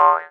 Bye.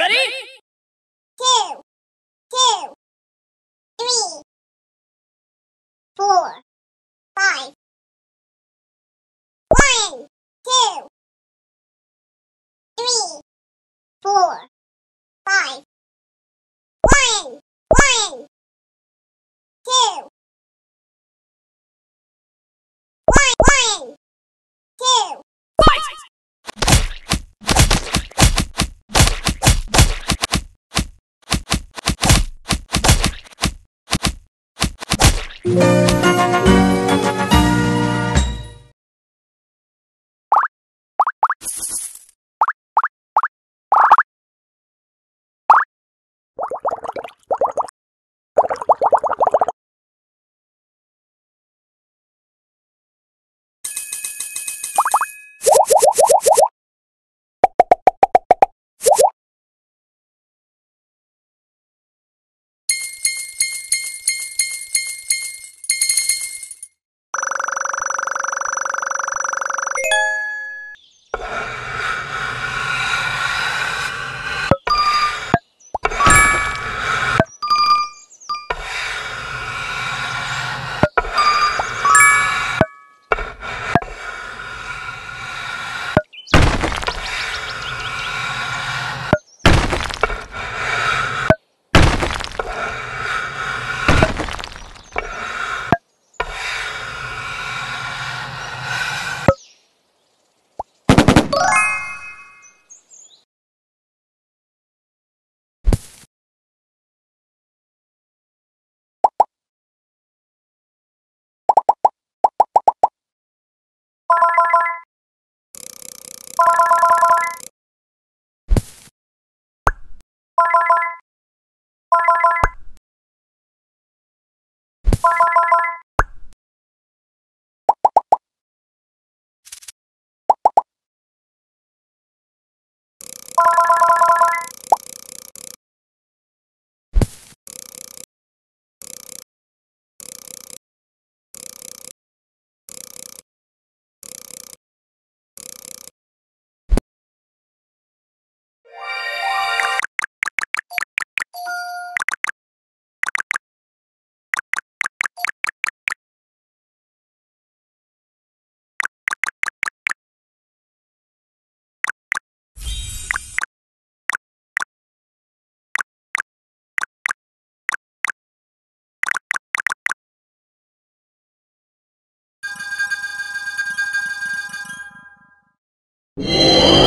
Ready? two, two, three, four, five. One, two, three, four, five. One, one, two. One, one, two. One,